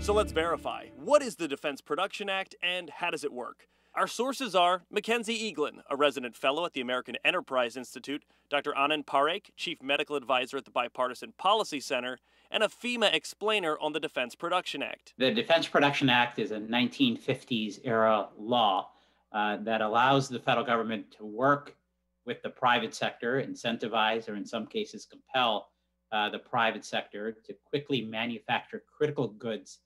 So let's verify. What is the Defense Production Act and how does it work? Our sources are Mackenzie Eaglen, a resident fellow at the American Enterprise Institute, Dr. Anand Parekh, chief medical advisor at the Bipartisan Policy Center, and a FEMA explainer on the Defense Production Act. The Defense Production Act is a 1950s era law uh, that allows the federal government to work with the private sector, incentivize, or in some cases compel uh, the private sector to quickly manufacture critical goods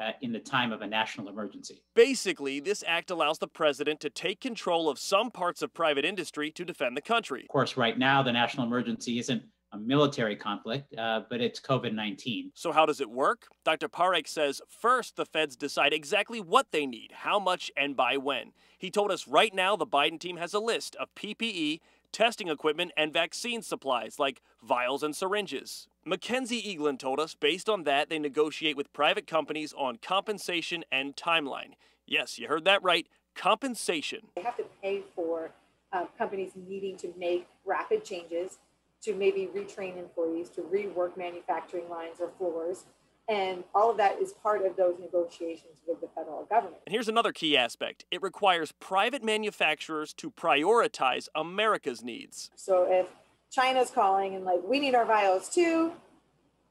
uh, in the time of a national emergency. Basically, this act allows the president to take control of some parts of private industry to defend the country. Of course, right now, the national emergency isn't a military conflict, uh, but it's COVID 19. So, how does it work? Dr. Parekh says first, the feds decide exactly what they need, how much, and by when. He told us right now the Biden team has a list of PPE, testing equipment, and vaccine supplies like vials and syringes. Mackenzie Eaglen told us based on that, they negotiate with private companies on compensation and timeline. Yes, you heard that right compensation. They have to pay for uh, companies needing to make rapid changes to maybe retrain employees, to rework manufacturing lines or floors. And all of that is part of those negotiations with the federal government. And here's another key aspect it requires private manufacturers to prioritize America's needs. So if China's calling and like, we need our vials too,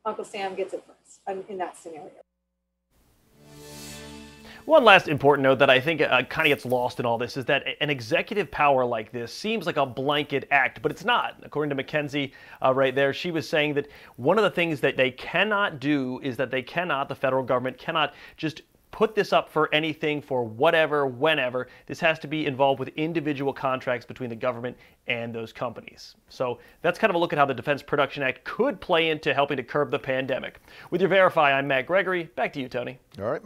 Uncle Sam gets it first in that scenario. One last important note that I think uh, kind of gets lost in all this is that an executive power like this seems like a blanket act, but it's not. According to Mackenzie uh, right there, she was saying that one of the things that they cannot do is that they cannot, the federal government cannot just put this up for anything for whatever, whenever. This has to be involved with individual contracts between the government and those companies. So that's kind of a look at how the Defense Production Act could play into helping to curb the pandemic. With your Verify, I'm Matt Gregory. Back to you, Tony. All right,